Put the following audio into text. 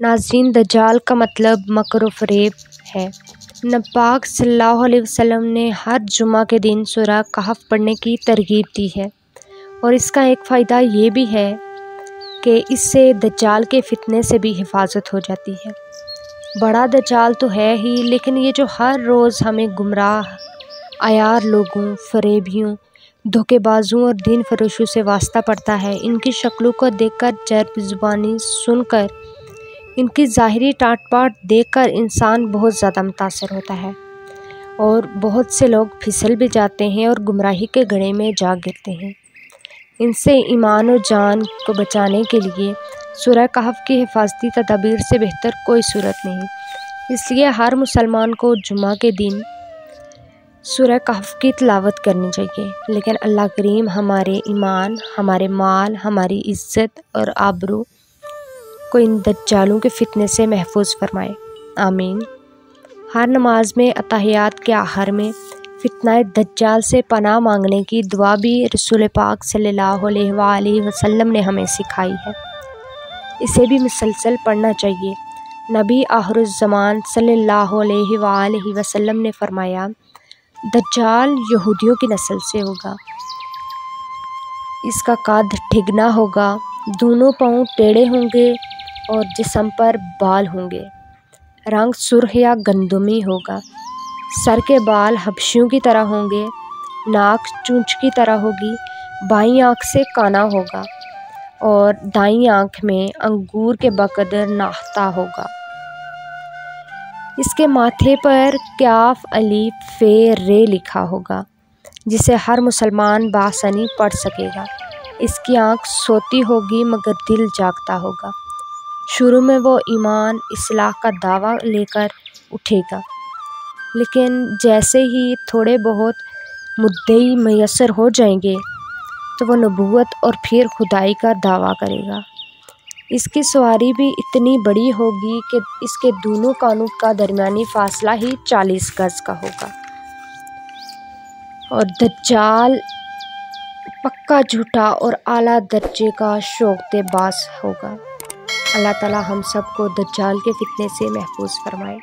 नाजरीन, दज्जाल का मतलब मकर फ़रेब है। नपाक सल्लल्लाहु अलैहि वसल्लम ने हर जुमा के दिन सूरह कहफ पढ़ने की तरगीब दी है। और इसका एक फ़ायदा ये भी है कि इससे दज्जाल के फितने से भी हिफाजत हो जाती है। बड़ा दज्जाल तो है ही, लेकिन ये जो हर रोज़ हमें गुमराह आयार लोगों, फरेबियों, धोखेबाजों और दिन फरोशों से वास्ता पड़ता है, इनकी शक्लों को देखकर चर्प ज़ुबानी सुनकर इनकी ज़ाहरी टाट पाट देख कर इंसान बहुत ज़्यादा मुतासर होता है। और बहुत से लोग फिसल भी जाते हैं और गुमराही के गड़े में जा गिरते हैं। इनसे ईमान और जान को बचाने के लिए सुरह कहफ की हिफाजती तदाबीर से बेहतर कोई सूरत नहीं। इसलिए हर मुसलमान को जुमा के दिन सुरह कहफ की तलावत करनी चाहिए। लेकिन अल्लाह करीम हमारे ईमान, हमारे माल, हमारी इज़्ज़त और आबरू को इन दज्जालों के फितने से महफूज फरमाए। आमीन। हर नमाज़ में, अतहियात के आखिर में, फितनाए दज्जाल से पनाह मांगने की दुआ भी रसूल पाक सल्लल्लाहु अलैहि वसल्लम ने हमें सिखाई है। इसे भी मुसलसल पढ़ना चाहिए। नबी आखिरज़मान सल्लल्लाहु अलैहि वसल्लम ने फरमाया, दज्जाल यहूदियों की नस्ल से होगा। इसका कद ठिगना होगा। दोनों पाँव टेढ़े होंगे और जिसम पर बाल होंगे। रंग सुर्ख या गंदमी होगा। सर के बाल हबशियों की तरह होंगे। नाक चूंच की तरह होगी। बाई आँख से काना होगा। और दाई आँख में अंगूर के बकदर नाहता होगा। इसके माथे पर क्याफ अली फे रे लिखा होगा, जिसे हर मुसलमान बासनी पढ़ सकेगा। इसकी आँख सोती होगी मगर दिल जागता होगा। शुरू में वो ईमान, इसलाह का दावा लेकर उठेगा। लेकिन जैसे ही थोड़े बहुत मुद्दे मैसर हो जाएँगे तो वह नबूत और फिर खुदाई का दावा करेगा। इसकी सवारी भी इतनी बड़ी होगी कि इसके दोनों कानों का दरमियानी फासला ही चालीस गज़ का होगा। और दज्जाल पक्का झूठा और आला दर्जे का शौक बास होगा। अल्लाह ताला हम सबको दज्जाल के फितने से महफूज फरमाए।